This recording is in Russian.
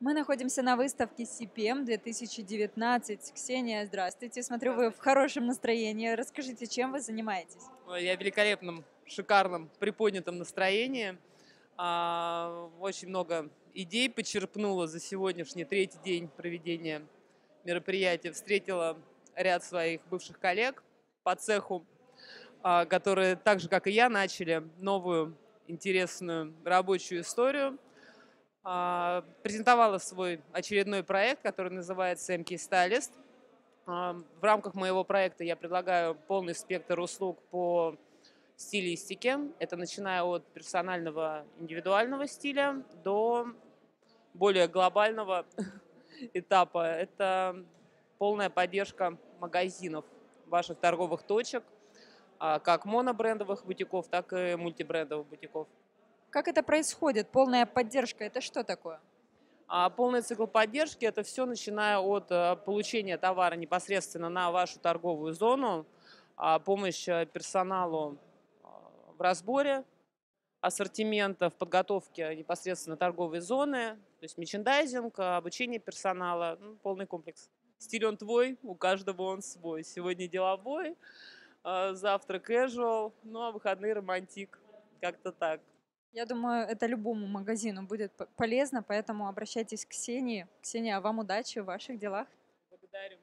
Мы находимся на выставке CPM 2019. Ксения, здравствуйте. Смотрю, вы в хорошем настроении. Расскажите, чем вы занимаетесь? Я в великолепном, шикарном, приподнятом настроении. А, очень много идей почерпнула за сегодняшний третий день проведения мероприятия. Встретила ряд своих бывших коллег по цеху, а, которые так же, как и я, начали новую интересную рабочую историю. А, презентовала свой очередной проект, который называется MK Stylist. В рамках моего проекта я предлагаю полный спектр услуг по стилистике. Это начиная от персонального индивидуального стиля до более глобального этапа. Это полная поддержка магазинов, ваших торговых точек, а, как монобрендовых бутиков, так и мультибрендовых бутиков. Как это происходит? Полная поддержка – это что такое? А полный цикл поддержки – это все, начиная от э, получения товара непосредственно на вашу торговую зону, а, помощь э, персоналу в разборе ассортимента, в подготовке непосредственно торговой зоны, то есть мерчендайзинг, обучение персонала, ну, полный комплекс. Стиль он твой, у каждого он свой. Сегодня деловой, завтра casual, ну а выходные романтик. Как-то так. Я думаю, это любому магазину будет полезно, поэтому обращайтесь к Ксении. Ксения, вам удачи в ваших делах. Благодарю.